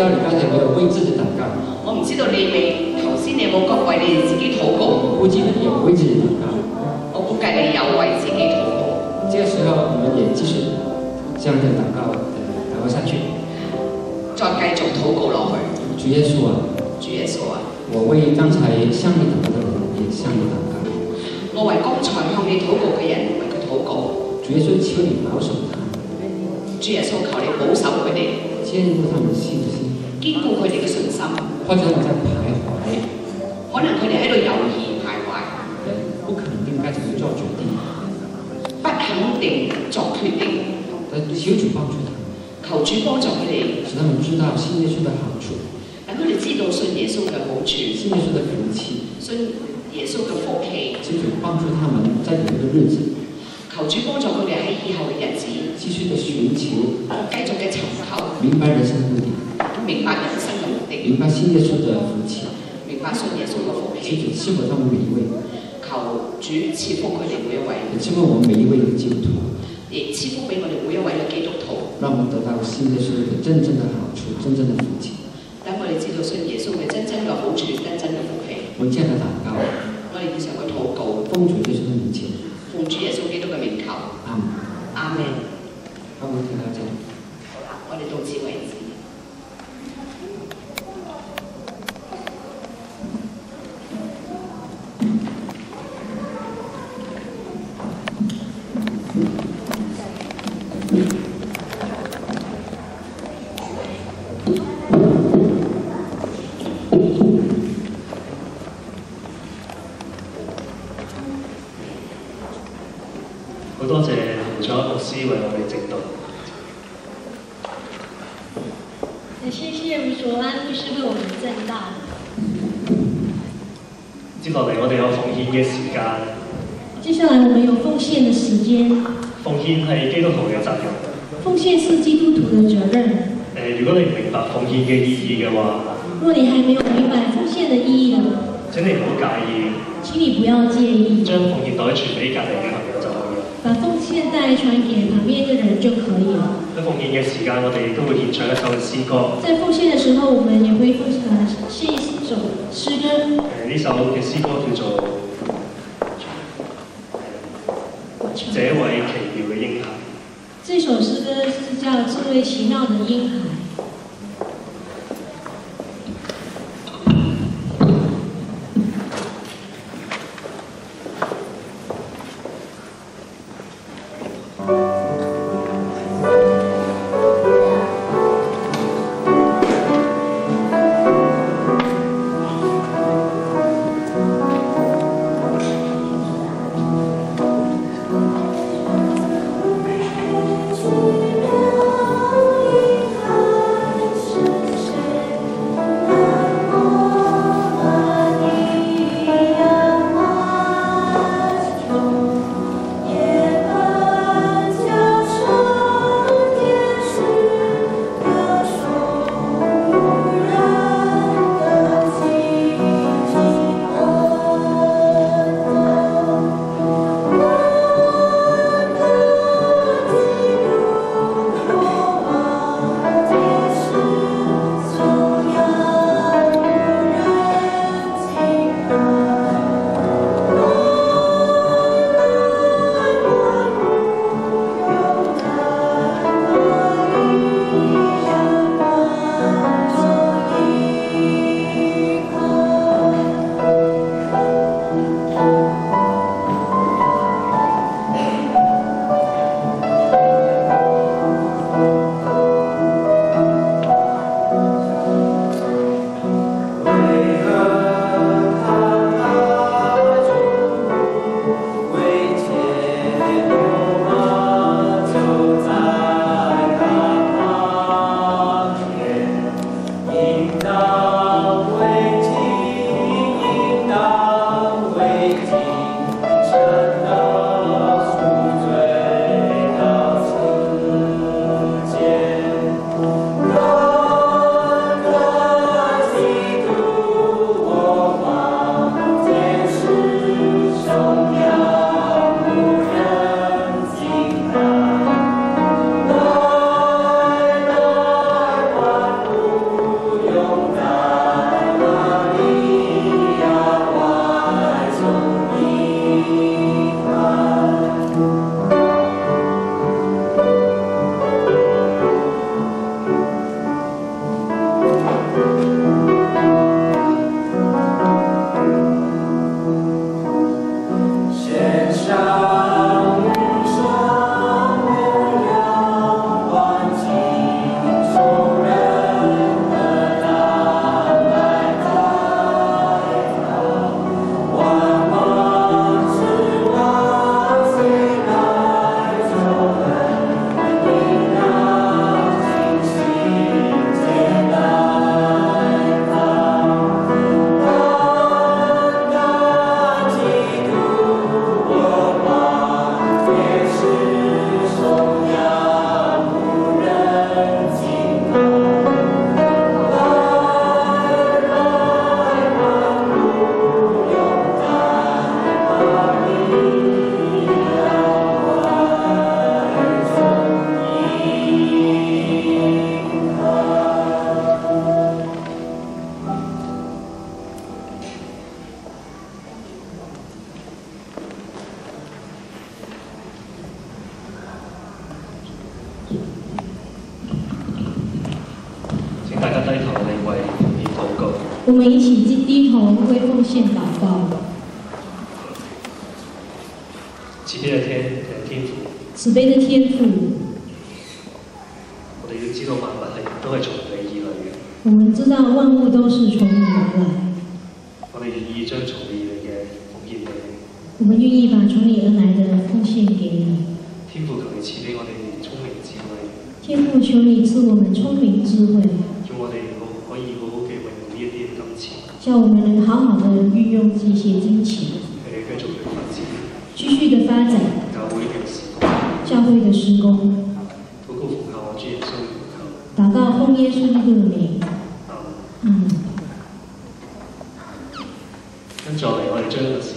我唔知道你未头先，你有冇各为你自己祷告？我估计你有为自己祷告。我估计你有为自己祷告。这个时候，我们也继续向你祷告。祷告下去，再继续祷告落去。主耶稣啊，主耶稣啊，我为刚才向你祷告的人，也向你祷告。我为刚才向你祷告嘅人，为佢祷告。主耶稣，请你保守。主耶稣求你保守佢哋，坚固他们的信心，坚固佢哋嘅信心。或者在徘徊，可能佢哋喺度犹豫徘徊，不肯定该怎么做决定，不肯定作决定。但小主帮助他，求主帮助佢哋，使他们知道信耶稣嘅好处，等佢哋知道信耶稣嘅好处，信耶稣的福气，信耶稣嘅福气。小主帮助他们在以后嘅日子，求主帮助佢哋喺以后。繼續嘅尋求明白人生嘅目的。明白人生嘅目的。明白信耶稣嘅福气。明白信耶稣嘅福气。祈求他们每一位。求主赐福佢哋每一位。赐福我们每一位嘅基督徒。亦赐福俾我哋每一位嘅基督徒。让我们得到信耶生嘅真正嘅好处真正嘅福气。等我哋知道信耶稣嘅真正嘅好处真真嘅福气。我真到达到我哋以上嘅祷告。奉主耶系嘅名前奉主耶稣基督嘅名求。啱阿嘅好多謝胡卓牧師為我哋證道。也谢谢吴卓安律师为我们正道。接落嚟我哋有奉献嘅时间。接下来我们有奉献嘅时间。奉献系基督徒嘅责任。奉献是基督徒嘅责任。诶、如果你唔明白奉献嘅意义嘅话，如果你还没有明白奉献嘅意义，请你唔好介意。请你不要介意。将奉献袋传俾隔篱嘅。把奉献带传给旁边的人就可以了。在奉献嘅时间，我哋都会献唱一首诗歌。在奉献的时候，我们也会奉献一首诗歌。诶，呢首嘅诗歌叫做《这位奇妙嘅婴孩》。这首诗歌是叫《这位奇妙的婴孩》。我们一起低头为奉献祷告。慈悲的天，天父。慈悲的天父。我哋要知道万物係都係從你而嚟嘅。我们知道万物都是从你而来。我哋願意將從你而嚟嘅奉獻俾你。我们願意把從你而來的奉獻給你。天父求你賜俾我哋聰明智慧。天父求你賜我們聰明智慧。叫我哋好可以好好嘅運用呢一啲金錢。叫我們能好好的運用這些金錢。誒繼續去發展。繼續的發展。教會嘅事工。教會的事工。禱告奉靠我主耶穌的名求。禱告奉耶穌基督的名。嗯。跟住落嚟，我哋將。